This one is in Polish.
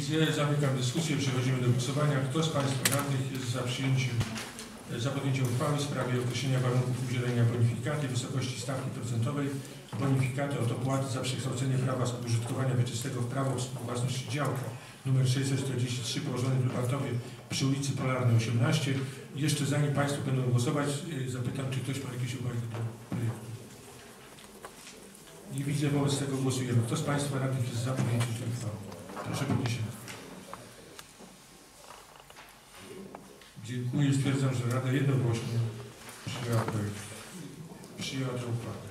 widzę. Zamykam dyskusję. Przechodzimy do głosowania. Kto z Państwa radnych jest za przyjęciem, e, za podjęciem uchwały w sprawie określenia warunków udzielenia bonifikaty, wysokości stawki procentowej, bonifikaty od opłaty za przekształcenie prawa użytkowania wieczystego w prawo współwłasności działka nr 643 położony w Lubartowie przy ulicy Polarnej 18. Jeszcze zanim Państwo będą głosować, e, zapytam, czy ktoś ma jakieś uwagi do projektu. Nie widzę, wobec tego głosujemy. Kto z Państwa radnych jest za podjęciem tej uchwały? Proszę podnieść. Dziękuję. Stwierdzam, że Rada jednogłośnie przyjęła projekt. Przyjęła tę uchwałę.